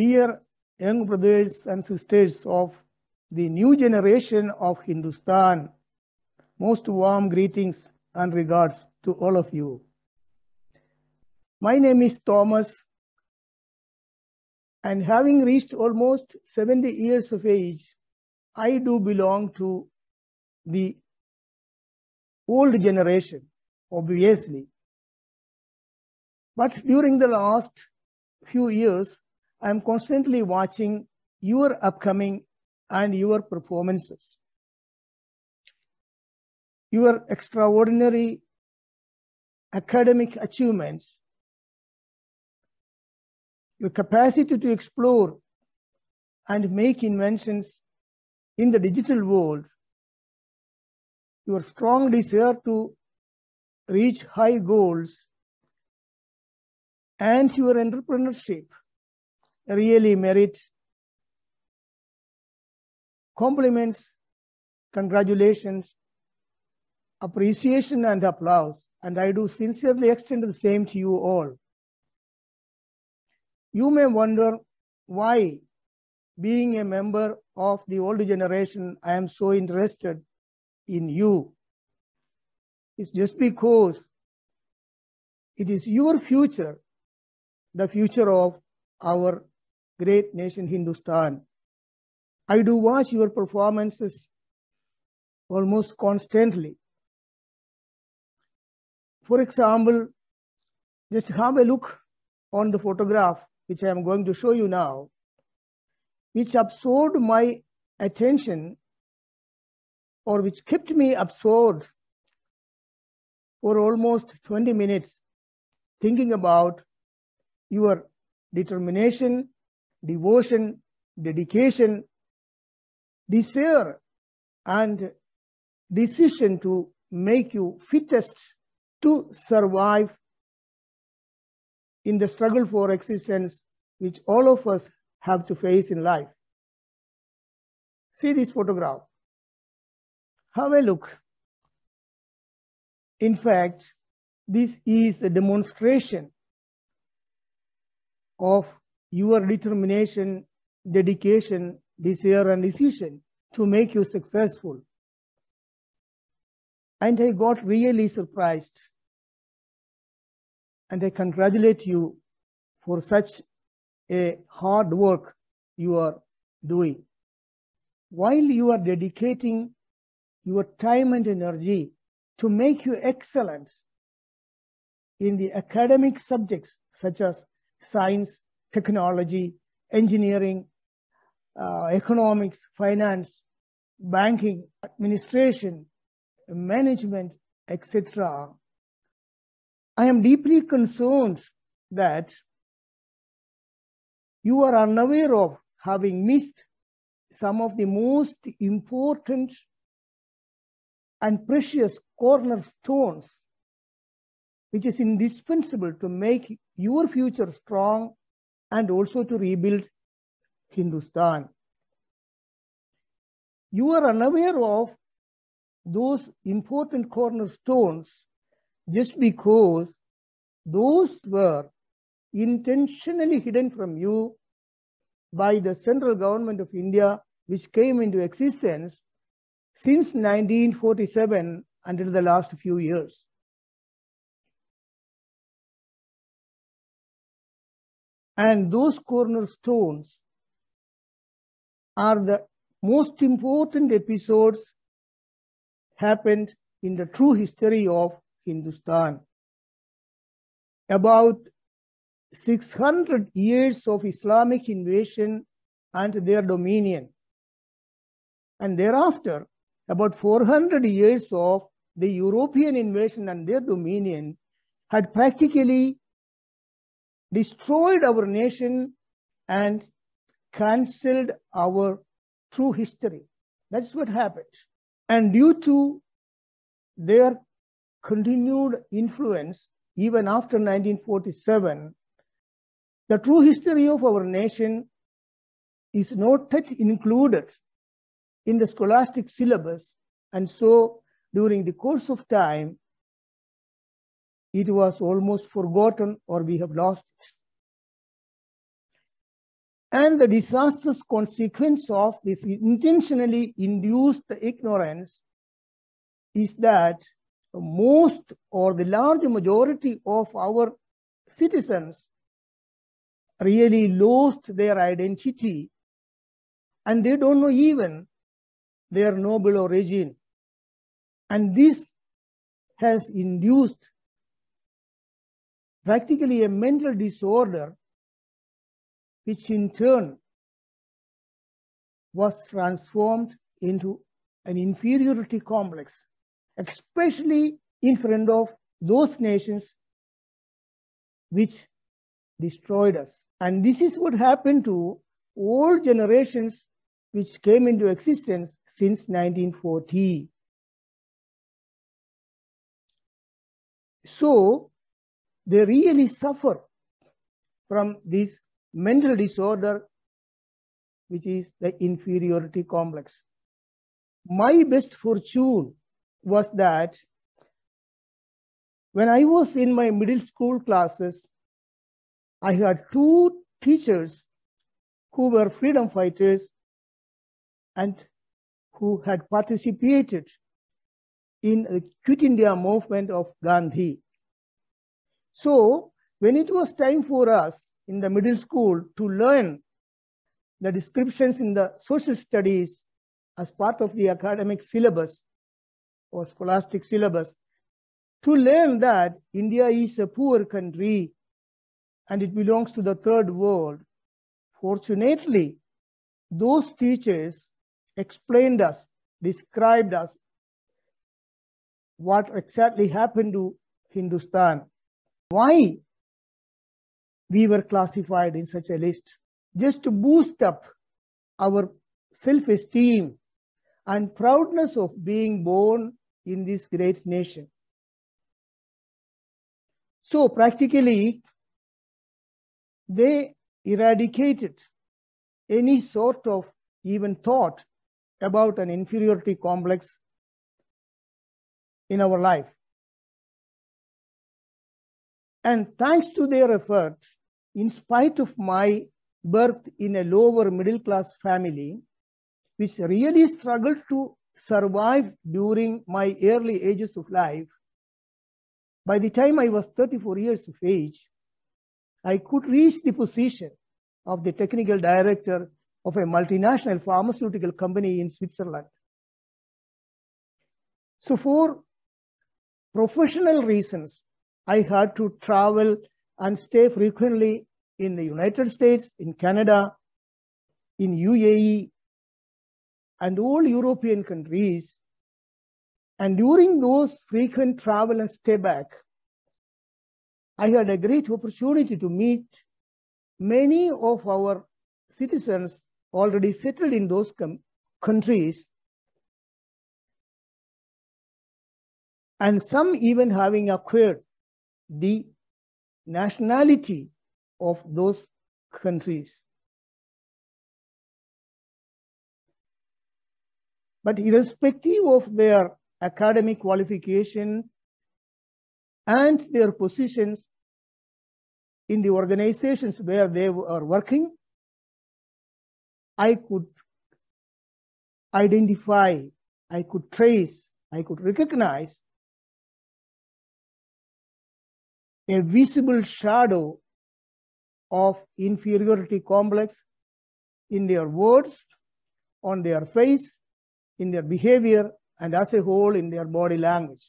dear young brothers and sisters of the new generation of Hindustan, most warm greetings and regards to all of you. My name is Thomas, and having reached almost 70 years of age, I do belong to the old generation, obviously. But during the last few years, I'm constantly watching your upcoming and your performances. Your extraordinary academic achievements, your capacity to explore and make inventions in the digital world, your strong desire to reach high goals, and your entrepreneurship really merit compliments, congratulations, appreciation, and applause. And I do sincerely extend the same to you all. You may wonder why, being a member of the old generation, I am so interested in you. It's just because it is your future, the future of our great nation Hindustan. I do watch your performances almost constantly. For example, just have a look on the photograph, which I am going to show you now, which absorbed my attention or which kept me absorbed for almost 20 minutes thinking about your determination, devotion, dedication, desire, and decision to make you fittest to survive in the struggle for existence which all of us have to face in life. See this photograph. Have a look. In fact, this is a demonstration of your determination, dedication, desire, and decision to make you successful. And I got really surprised. And I congratulate you for such a hard work you are doing. While you are dedicating your time and energy to make you excellent in the academic subjects such as science, technology, engineering, uh, economics, finance, banking, administration, management, etc. I am deeply concerned that you are unaware of having missed some of the most important and precious cornerstones, which is indispensable to make your future strong and also to rebuild Hindustan. You are unaware of those important cornerstones just because those were intentionally hidden from you by the central government of India, which came into existence since 1947 until the last few years. And those cornerstones are the most important episodes happened in the true history of Hindustan. About 600 years of Islamic invasion and their dominion. And thereafter, about 400 years of the European invasion and their dominion had practically destroyed our nation and cancelled our true history. That's what happened. And due to their continued influence, even after 1947, the true history of our nation is not yet included in the scholastic syllabus. And so during the course of time, it was almost forgotten or we have lost it. And the disastrous consequence of this intentionally induced ignorance is that most or the large majority of our citizens really lost their identity and they don't know even their noble origin. And this has induced practically a mental disorder, which in turn was transformed into an inferiority complex, especially in front of those nations which destroyed us. And this is what happened to all generations which came into existence since 1940. So they really suffer from this mental disorder, which is the inferiority complex. My best fortune was that when I was in my middle school classes, I had two teachers who were freedom fighters and who had participated in the Quit India movement of Gandhi. So when it was time for us in the middle school to learn the descriptions in the social studies as part of the academic syllabus or scholastic syllabus, to learn that India is a poor country and it belongs to the third world. Fortunately, those teachers explained us, described us what exactly happened to Hindustan, why we were classified in such a list, just to boost up our self-esteem and proudness of being born in this great nation. So practically, they eradicated any sort of even thought about an inferiority complex in our life. And thanks to their effort, in spite of my birth in a lower middle class family, which really struggled to survive during my early ages of life, by the time I was 34 years of age, I could reach the position of the technical director of a multinational pharmaceutical company in Switzerland. So for professional reasons, I had to travel and stay frequently in the United States, in Canada, in UAE, and all European countries. And during those frequent travel and stay back, I had a great opportunity to meet many of our citizens already settled in those countries, and some even having acquired the nationality of those countries. But irrespective of their academic qualification and their positions in the organizations where they are working, I could identify, I could trace, I could recognize a visible shadow of inferiority complex in their words, on their face, in their behavior, and as a whole in their body language.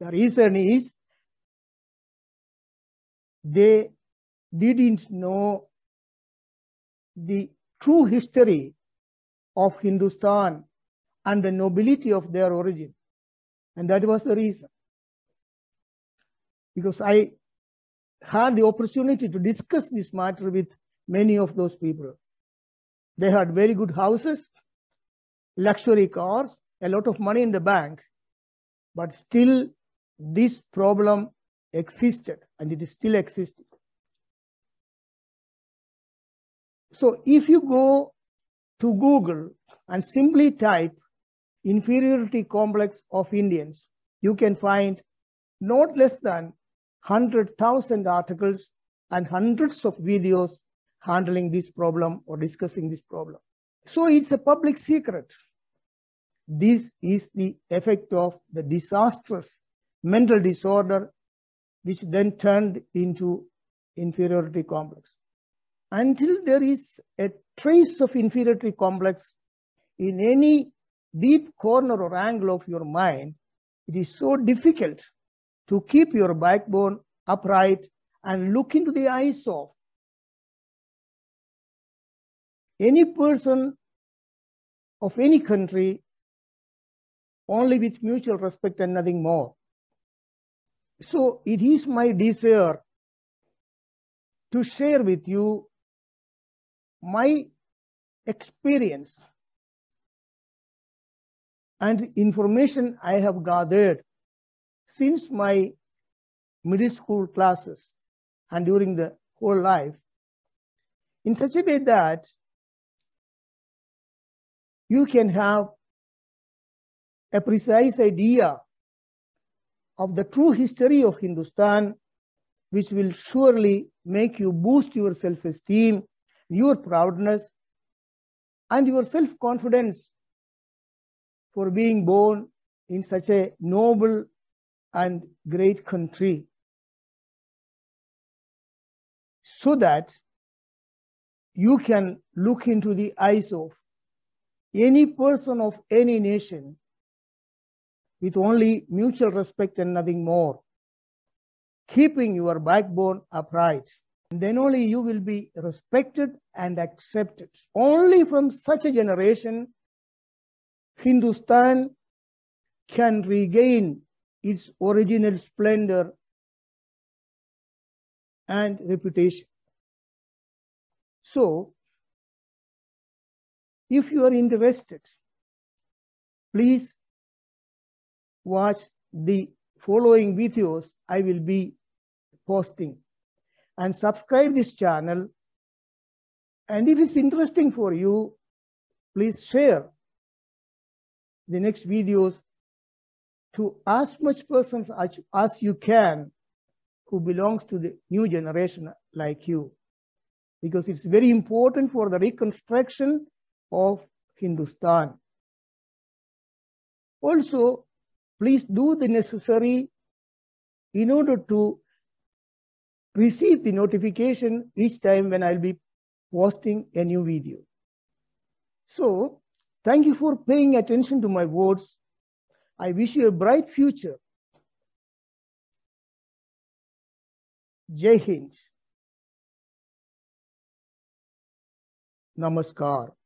The reason is they didn't know the true history of Hindustan and the nobility of their origin. And that was the reason. Because I had the opportunity to discuss this matter with many of those people. They had very good houses, luxury cars, a lot of money in the bank, but still this problem existed and it is still existing. So if you go to Google and simply type inferiority complex of Indians, you can find not less than 100,000 articles and hundreds of videos handling this problem or discussing this problem. So it's a public secret. This is the effect of the disastrous mental disorder, which then turned into inferiority complex. Until there is a trace of inferiority complex in any deep corner or angle of your mind, it is so difficult to keep your backbone upright and look into the eyes of any person of any country only with mutual respect and nothing more. So it is my desire to share with you my experience and information I have gathered since my middle school classes and during the whole life in such a way that you can have a precise idea of the true history of Hindustan, which will surely make you boost your self esteem, your proudness, and your self confidence for being born in such a noble and great country. So that you can look into the eyes of any person of any nation with only mutual respect and nothing more, keeping your backbone upright. Then only you will be respected and accepted. Only from such a generation, Hindustan can regain its original splendor and reputation. So, if you are interested, please watch the following videos I will be posting and subscribe this channel. And if it's interesting for you, please share the next videos to as much persons as, as you can who belongs to the new generation like you. Because it's very important for the reconstruction of Hindustan. Also, please do the necessary in order to receive the notification each time when I'll be posting a new video. So, thank you for paying attention to my words. I wish you a bright future. Jai Hind. Namaskar.